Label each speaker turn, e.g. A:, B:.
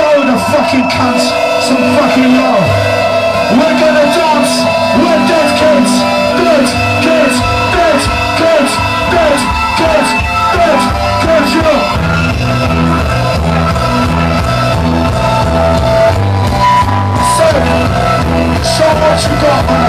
A: show the fucking cunts some fucking love. We're gonna dance. We're dead kids. Dead kids. Dead kids. Dead kids. Dead kids. Yeah. So, show what you got.